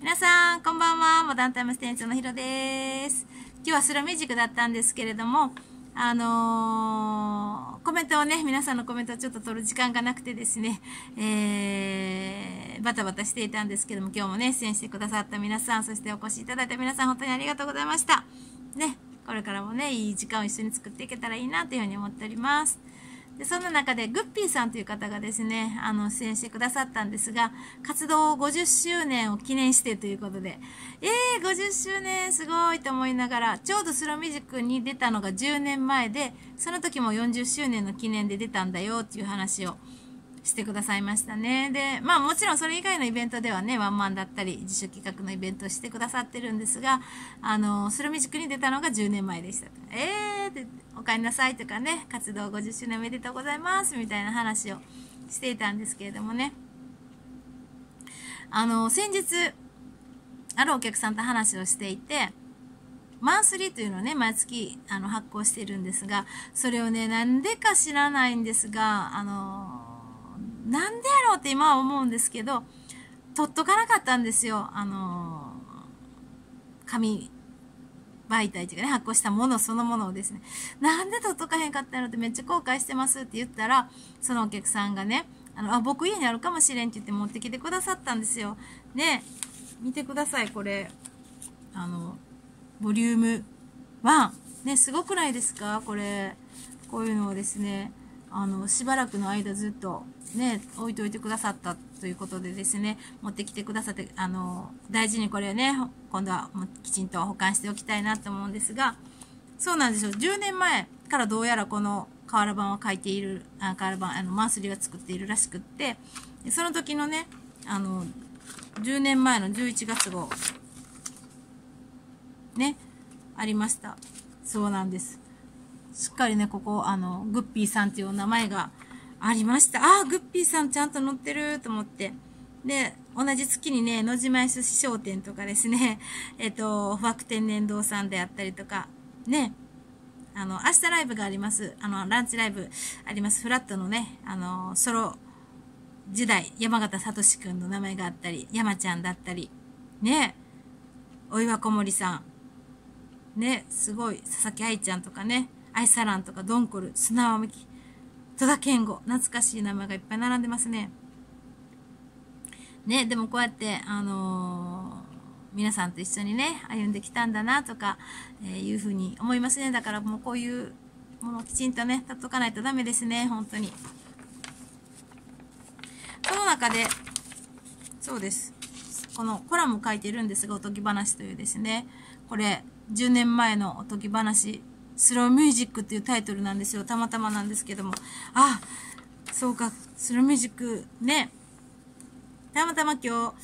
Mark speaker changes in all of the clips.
Speaker 1: 皆さん、こんばんは。モダンタイムス店長のひろです。今日はスローミュージックだったんですけれども、あのー、コメントをね、皆さんのコメントをちょっと取る時間がなくてですね、えー、バタバタしていたんですけども、今日もね、出演してくださった皆さん、そしてお越しいただいた皆さん、本当にありがとうございました。ね、これからもね、いい時間を一緒に作っていけたらいいなというふうに思っております。でその中でグッピーさんという方がですね、あの、出演してくださったんですが、活動50周年を記念してということで、えー、50周年すごいと思いながら、ちょうどスロミュージックに出たのが10年前で、その時も40周年の記念で出たんだよっていう話をしてくださいましたね。で、まあもちろんそれ以外のイベントではね、ワンマンだったり、自主企画のイベントをしてくださってるんですが、あの、スロミジクに出たのが10年前でした。えーってお帰りなさいとかね、活動50周年おめでとうございますみたいな話をしていたんですけれどもね。あの、先日、あるお客さんと話をしていて、マンスリーというのをね、毎月あの発行しているんですが、それをね、なんでか知らないんですが、あの、なんでやろうって今は思うんですけど、取っとかなかったんですよ。あの、紙媒体というかね、発行したものそのものをですね、なんで取っとかへんかったのってめっちゃ後悔してますって言ったら、そのお客さんがね、あの、あ、僕家にあるかもしれんって言って持ってきてくださったんですよ。で、見てください、これ。あの、ボリューム1。ね、すごくないですか？これ。こういうのをですね、あの、しばらくの間ずっとね、置いといてくださったということでですね、持ってきてくださって、あの、大事にこれをね、今度はもうきちんと保管しておきたいなと思うんですが、そうなんですよ。10年前からどうやらこの瓦版を書いている、あ瓦版、あの、マンスリーが作っているらしくって、その時のね、あの、10年前の11月号、ね、ありました。そうなんです。しっかりね、ここ、あの、グッピーさんっていうお名前がありました。ああ、グッピーさんちゃんと載ってると思って。で、同じ月にね、野島寿司商店とかですね、えっと、ファク天然堂さんであったりとか、ね、あの、明日ライブがあります。あの、ランチライブあります。フラットのね、あの、ソロ時代、山形聡くんの名前があったり、山ちゃんだったり、ね、お岩こもりさん、ね、すごい、佐々木愛ちゃんとかね、アイサランとかドンコル、砂尾美き、戸田健吾、懐かしい名前がいっぱい並んでますね。ね、でもこうやって、あのー、皆さんと一緒にね、歩んできたんだなとか、えー、いうふうに思いますね。だからもうこういうものをきちんとね、立っとかないとダメですね、本当に。その中で、そうです。このコラム書いてるんですが、おとぎ話というですね、これ、10年前のおとぎ話スローミュージックっていうタイトルなんですよ。たまたまなんですけども。あ、そうか、スローミュージックね。たまたま今日、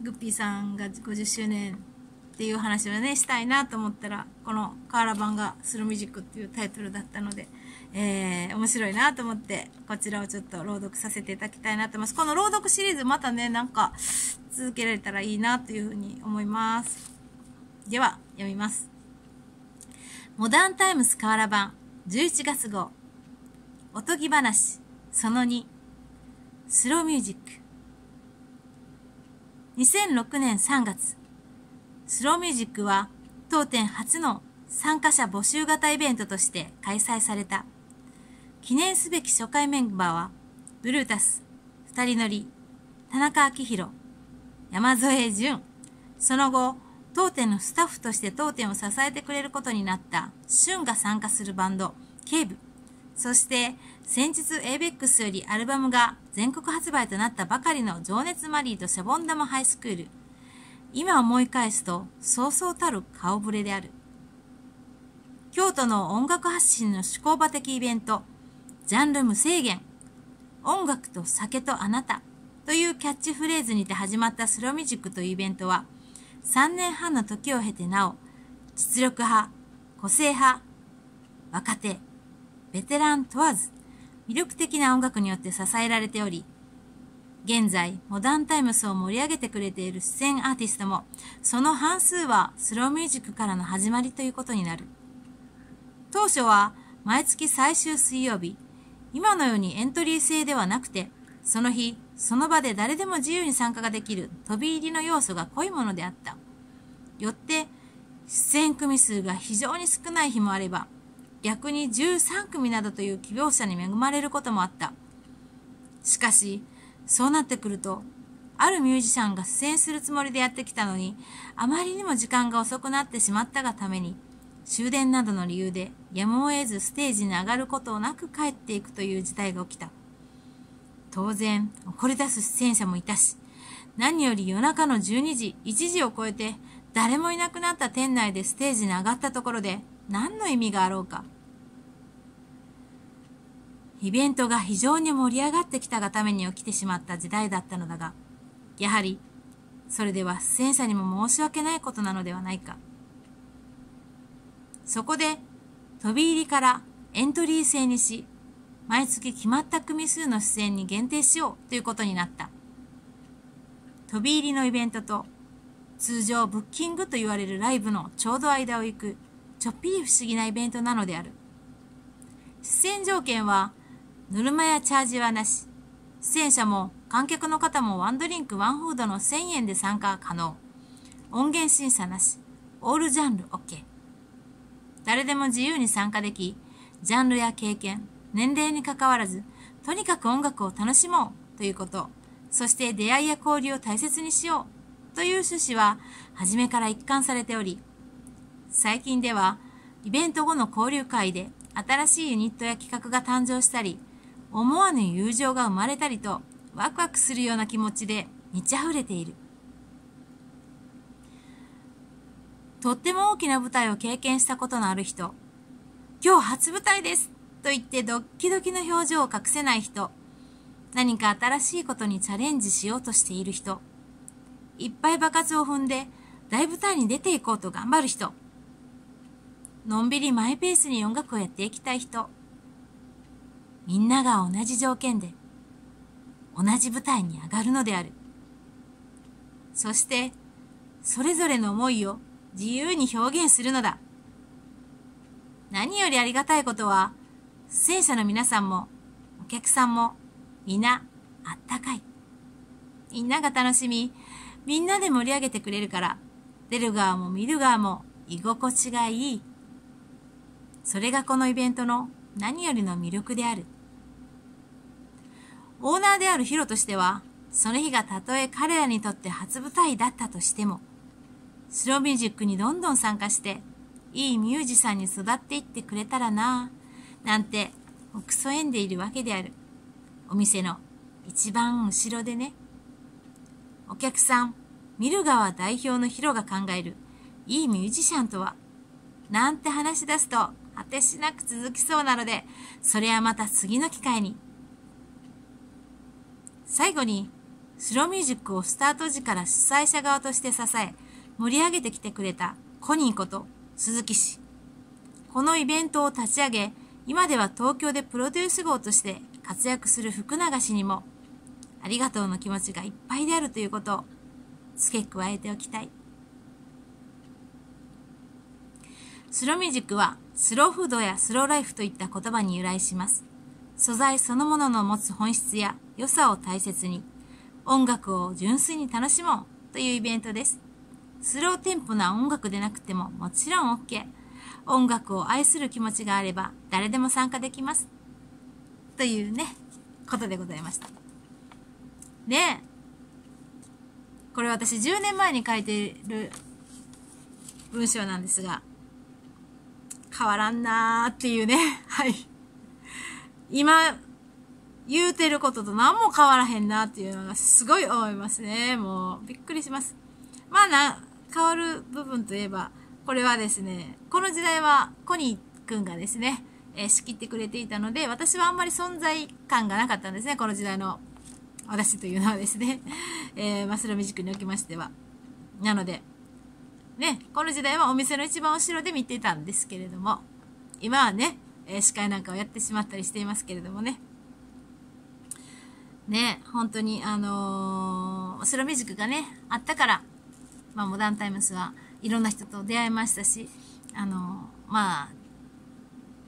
Speaker 1: グッピーさんが50周年っていう話をね、したいなと思ったら、このカーラ版がスローミュージックっていうタイトルだったので、えー、面白いなと思って、こちらをちょっと朗読させていただきたいなと思います。この朗読シリーズまたね、なんか続けられたらいいなというふうに思います。では、読みます。モダンタイムス河原版11月号。おとぎ話その2スローミュージック。2006年3月。スローミュージックは当店初の参加者募集型イベントとして開催された。記念すべき初回メンバーはブルータス二人乗り田中明宏山添淳。その後当店のスタッフとして当店を支えてくれることになったシュンが参加するバンド、ケーブ。そして、先日 ABEX よりアルバムが全国発売となったばかりの情熱マリーとシャボン玉ハイスクール。今思い返すと、そうそうたる顔ぶれである。京都の音楽発信の趣向場的イベント、ジャンル無制限、音楽と酒とあなたというキャッチフレーズにて始まったスロミュージックというイベントは、3年半の時を経てなお、実力派、個性派、若手、ベテラン問わず、魅力的な音楽によって支えられており、現在、モダンタイムスを盛り上げてくれている出演アーティストも、その半数はスローミュージックからの始まりということになる。当初は、毎月最終水曜日、今のようにエントリー制ではなくて、その日、その場で誰でも自由に参加ができる飛び入りの要素が濃いものであった。よって、出演組数が非常に少ない日もあれば、逆に13組などという希望者に恵まれることもあった。しかし、そうなってくると、あるミュージシャンが出演するつもりでやってきたのに、あまりにも時間が遅くなってしまったがために、終電などの理由でやむを得ずステージに上がることなく帰っていくという事態が起きた。当然、怒り出す出演者もいたし、何より夜中の12時、1時を超えて、誰もいなくなった店内でステージに上がったところで、何の意味があろうか。イベントが非常に盛り上がってきたがために起きてしまった時代だったのだが、やはり、それでは出演者にも申し訳ないことなのではないか。そこで、飛び入りからエントリー制にし、毎月決まった組数の出演に限定しようということになった。飛び入りのイベントと、通常ブッキングと言われるライブのちょうど間を行く、ちょっぴり不思議なイベントなのである。出演条件は、ぬるまやチャージはなし。出演者も観客の方もワンドリンクワンフードの1000円で参加可能。音源審査なし。オールジャンル OK。誰でも自由に参加でき、ジャンルや経験、年齢にかかわらず、とにかく音楽を楽しもうということ、そして出会いや交流を大切にしようという趣旨は、初めから一貫されており、最近では、イベント後の交流会で新しいユニットや企画が誕生したり、思わぬ友情が生まれたりと、ワクワクするような気持ちで満ち溢れている。とっても大きな舞台を経験したことのある人、今日初舞台です。と言ってドッキドキの表情を隠せない人、何か新しいことにチャレンジしようとしている人、いっぱい爆発を踏んで大舞台に出ていこうと頑張る人、のんびりマイペースに音楽をやっていきたい人、みんなが同じ条件で同じ舞台に上がるのである。そして、それぞれの思いを自由に表現するのだ。何よりありがたいことは、出演者の皆さんも、お客さんも、皆、あったかい。みんなが楽しみ、みんなで盛り上げてくれるから、出る側も見る側も居心地がいい。それがこのイベントの何よりの魅力である。オーナーであるヒロとしては、その日がたとえ彼らにとって初舞台だったとしても、スローミュージックにどんどん参加して、いいミュージシャンに育っていってくれたらなぁ、なんて、くそえんでいるわけである。お店の一番後ろでね。お客さん、見る側代表のヒロが考える、いいミュージシャンとは、なんて話し出すと、果てしなく続きそうなので、それはまた次の機会に。最後に、スローミュージックをスタート時から主催者側として支え、盛り上げてきてくれたコニーこと鈴木氏。このイベントを立ち上げ、今では東京でプロデュース号として活躍する福永氏にも、ありがとうの気持ちがいっぱいであるということを付け加えておきたい。スロミュージックはスローフードやスローライフといった言葉に由来します。素材そのものの持つ本質や良さを大切に、音楽を純粋に楽しもうというイベントです。スローテンポな音楽でなくてももちろん OK。音楽を愛する気持ちがあれば誰でも参加できます。というね、ことでございました。で、これ私10年前に書いてる文章なんですが、変わらんなーっていうね、はい。今、言うてることと何も変わらへんなっていうのがすごい思いますね。もう、びっくりします。まあな、変わる部分といえば、これはですね、この時代はコニーくんがですね、えー、仕切ってくれていたので、私はあんまり存在感がなかったんですね、この時代の私というのはですね、えー、マスロミジクにおきましては。なので、ね、この時代はお店の一番後ろで見てたんですけれども、今はね、えー、司会なんかをやってしまったりしていますけれどもね。ね、本当に、あのー、スロミジクがね、あったから、まあ、モダンタイムスはいろんな人と出会いましたし、あの、まあ、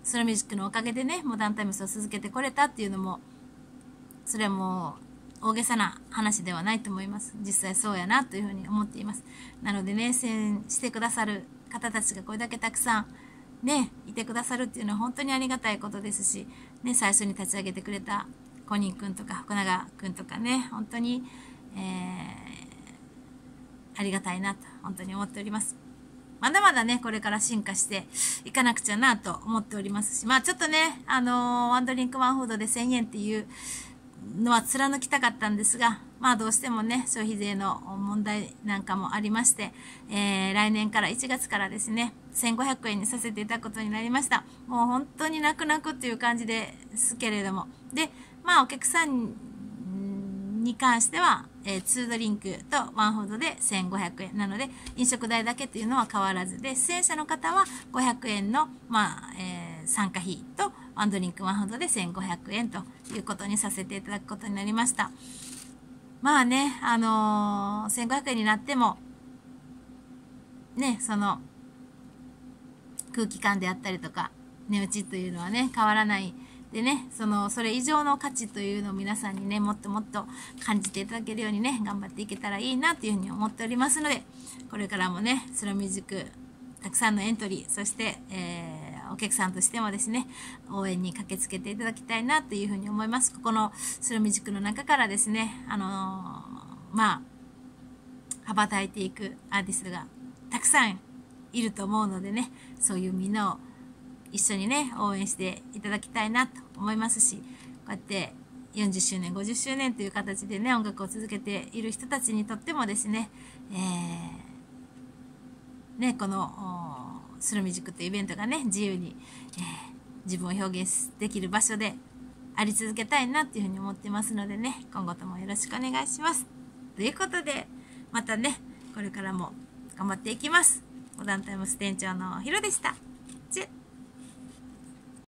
Speaker 1: ソロミュージックのおかげでね、モダンタイムスを続けてこれたっていうのも、それはもう、大げさな話ではないと思います。実際そうやなというふうに思っています。なのでね、支援してくださる方たちがこれだけたくさんね、いてくださるっていうのは本当にありがたいことですし、ね、最初に立ち上げてくれたコニー君とか福永君とかね、本当に、えー、ありがたいなと本当に思っております。まだまだね、これから進化していかなくちゃなと思っておりますし、まあちょっとね、あのー、ワンドリンクワンフードで1000円っていうのは貫きたかったんですが、まあどうしてもね、消費税の問題なんかもありまして、えー、来年から1月からですね、1500円にさせていただくことになりました。もう本当に泣く泣くっていう感じですけれども。で、まあお客さんに関しては、えー、2ドリンクとワンフードで1500円なので、飲食代だけっていうのは変わらずで、出演者の方は500円の、まあ、えー、参加費とワンドリンクワンフードで1500円ということにさせていただくことになりました。まあね、あのー、1500円になっても、ね、その、空気感であったりとか、値打ちというのはね、変わらないでね、その、それ以上の価値というのを皆さんにね、もっともっと感じていただけるようにね、頑張っていけたらいいなというふうに思っておりますので、これからもね、スローミュージック、たくさんのエントリー、そして、えー、お客さんとしてもですね、応援に駆けつけていただきたいなというふうに思います。ここのスローミュージックの中からですね、あのー、まあ、羽ばたいていくアーティストがたくさんいると思うのでね、そういうみんなを一緒にね、応援していただきたいなと思いますし、こうやって40周年、50周年という形でね、音楽を続けている人たちにとってもですね、えー、ね、この、スルミジックというイベントがね、自由に、えー、自分を表現できる場所であり続けたいなっていうふうに思ってますのでね、今後ともよろしくお願いします。ということで、またね、これからも頑張っていきます。モダンタイムス店長のひろでした。